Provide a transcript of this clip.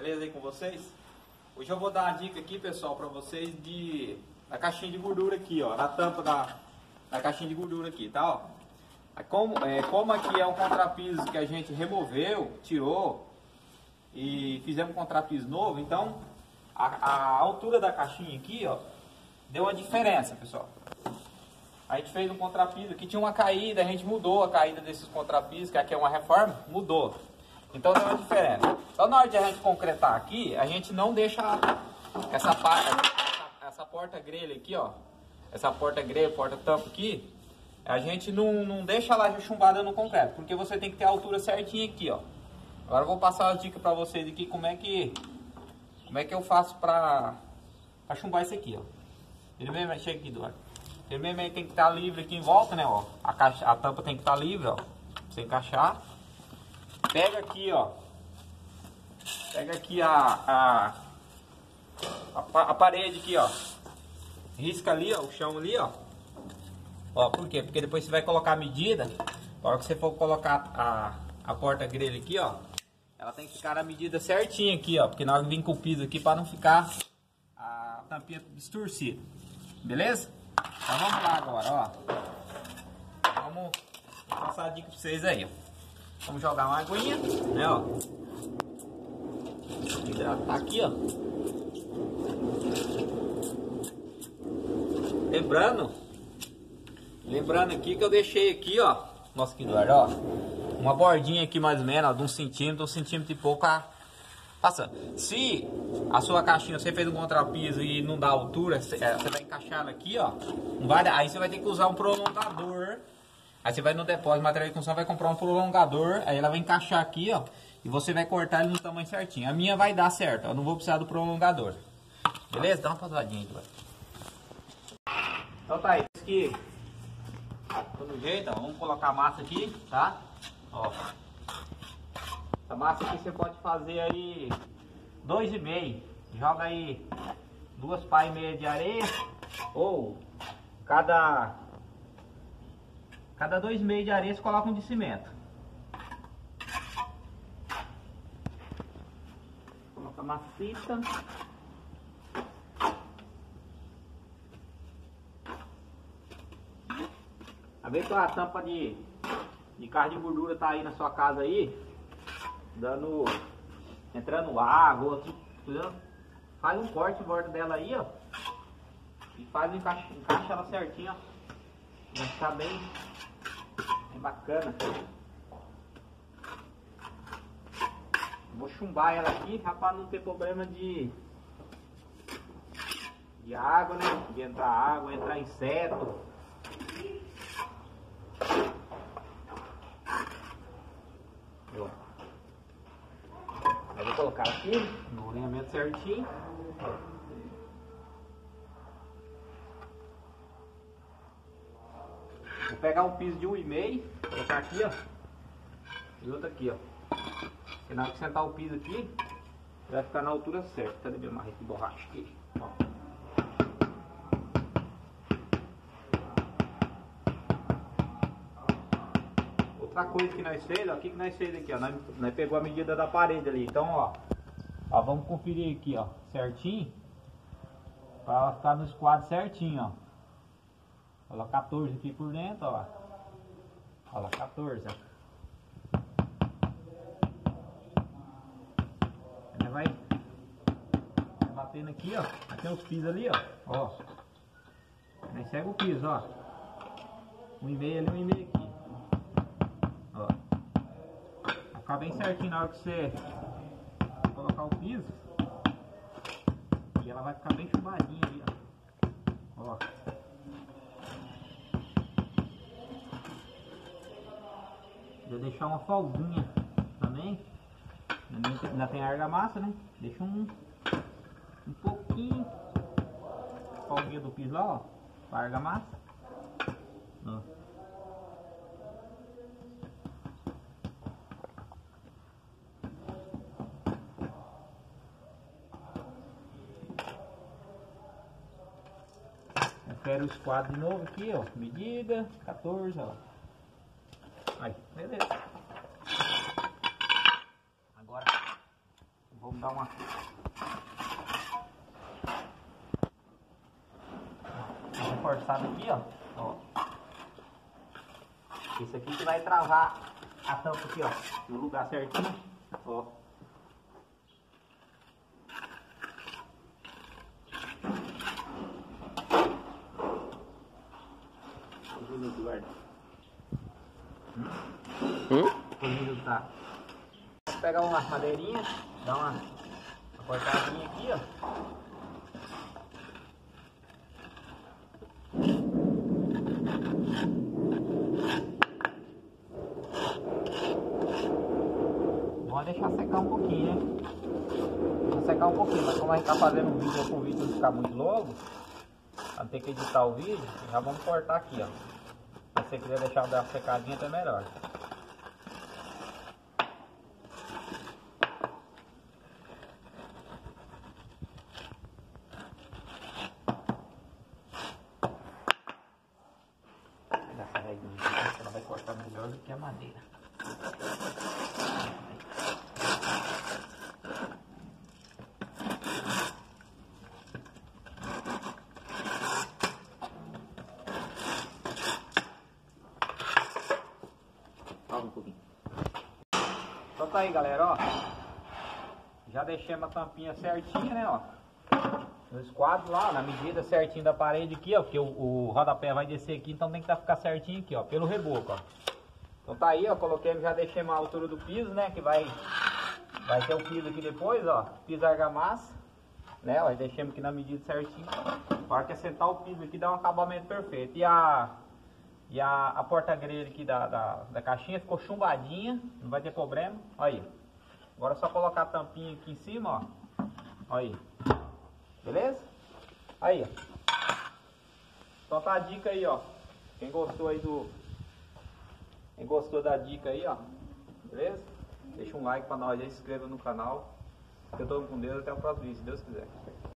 Beleza aí com vocês? Hoje eu vou dar uma dica aqui, pessoal, para vocês de da caixinha de gordura aqui, ó, na tampa da, da caixinha de gordura aqui, tá, ó. É como, é, como aqui é um contrapiso que a gente removeu, tirou e fizemos um contrapiso novo, então a, a altura da caixinha aqui, ó, deu uma diferença, pessoal. A gente fez um contrapiso que tinha uma caída, a gente mudou a caída desses contrapisos, que aqui é uma reforma, mudou. Então deu uma diferença. Então na hora de a gente concretar aqui, a gente não deixa essa, essa, essa porta grelha aqui, ó. Essa porta grelha, porta tampa aqui, a gente não, não deixa ela chumbada no concreto, porque você tem que ter a altura certinha aqui, ó. Agora eu vou passar as dicas para vocês aqui como é que como é que eu faço para chumbar isso aqui, ó. Ele mesmo chega aqui, Eduardo. Ele mesmo tem que estar livre aqui em volta, né, ó. A, caixa, a tampa tem que estar livre, ó. Pra você encaixar. Pega aqui, ó. Pega aqui a, a, a, a parede aqui, ó. Risca ali, ó, o chão ali, ó. Ó, por quê? Porque depois você vai colocar a medida. Na hora que você for colocar a, a porta grelha aqui, ó. Ela tem que ficar na medida certinha aqui, ó. Porque na hora que vem com o piso aqui, para não ficar a tampinha distorcida. Beleza? Então vamos lá agora, ó. Vamos passar a dica pra vocês aí, ó. Vamos jogar uma aguinha, né, ó. Hidratar aqui, ó. Lembrando, lembrando aqui que eu deixei aqui, ó. Nossa, que Eduardo, ó. Uma bordinha aqui mais ou menos, ó, de um centímetro, um centímetro e pouco a passando. Se a sua caixinha você fez um contrapiso e não dá altura, você vai encaixar aqui, ó. Vai, aí você vai ter que usar um prolongador Aí você vai no depósito, material de construção, vai comprar um prolongador, aí ela vai encaixar aqui, ó. E você vai cortar ele no tamanho certinho. A minha vai dar certo, eu não vou precisar do prolongador. Beleza? Dá uma passadinha aqui, Então tá, isso aqui. Todo jeito, ó. Vamos colocar a massa aqui, tá? Ó. Essa massa aqui você pode fazer aí dois e meio. Joga aí duas pá e meia de areia. Ou cada Cada dois meios de areia você coloca um de cimento. Coloca maciça. A ver que a tampa de, de carne de gordura tá aí na sua casa aí, dando, entrando água, tudo, faz um corte em volta dela aí, ó, e faz encaixa, encaixa ela certinho, ó, vai ficar bem bacana. Vou chumbar ela aqui, para não ter problema de, de água, né? De entrar água, entrar inseto. Aí vou colocar aqui no alinhamento certinho. Pegar um piso de 1,5, colocar aqui, ó. E outro aqui, ó. E na hora que sentar o piso aqui, vai ficar na altura certa. Cadê minha marreta de borracha aqui? Ó. Outra coisa que nós fez, ó, o que, que nós fez aqui, ó, nós, nós pegou a medida da parede ali, então, ó, ó, vamos conferir aqui, ó, certinho, para ficar no esquadro certinho, ó. Olha lá, 14 aqui por dentro, ó. Olha lá, 14, ó. Aí vai, vai batendo aqui, ó. Aqui tem os pisos ali, ó. Ó. Aí segue o piso, ó. Um e meio ali, um e meio aqui. Ó. Vai ficar bem certinho na hora que você colocar o piso. E ela vai ficar bem chumbadinha ali, ó. Ó. Vou deixar uma folguinha também. Ainda tem argamassa, né? Deixa um, um pouquinho. Folguinha do piso lá, ó. Pra argamassa. Ó. Confere o esquadro de novo aqui, ó. Medida 14, ó. Aí, beleza. Agora Vamos dar uma... Uma reforçada aqui, ó. ó. Isso aqui que vai travar a tampa aqui, ó. No lugar certinho. Ó. Um minuto, guarda. Hum? Um minuto, tá. Pegar uma madeirinha, dar uma, uma cortadinha aqui, ó. Vamos deixar secar um pouquinho, né? Vou secar um pouquinho, mas como a gente tá fazendo um vídeo com o vídeo ficar muito longo, não ter que editar o vídeo, já vamos cortar aqui, ó. Se você quiser deixar dar uma secadinha, até melhor. Essa reguinha aqui, ela vai do que a madeira. Pouquinho. Então tá aí, galera, ó. Já deixei uma tampinha certinha, né, ó. Nos quadros lá, na medida certinho da parede aqui, ó. Porque o, o rodapé vai descer aqui, então tem que tá, ficar certinho aqui, ó. Pelo reboco, ó. Então tá aí, ó. Coloquei, já deixei uma altura do piso, né. Que vai, vai ter o piso aqui depois, ó. Piso argamassa, né, ó. Deixamos aqui na medida certinho. Para que assentar o piso aqui, dá um acabamento perfeito. E a... E a, a porta-grelha aqui da, da, da, caixinha ficou chumbadinha, não vai ter problema. Aí. Agora é só colocar a tampinha aqui em cima, ó. Aí. Beleza? Aí, ó. Então tá a dica aí, ó. Quem gostou aí do... Quem gostou da dica aí, ó. Beleza? Deixa um like pra nós aí, se inscreva no canal. Eu tô com Deus, até o próximo vídeo, se Deus quiser.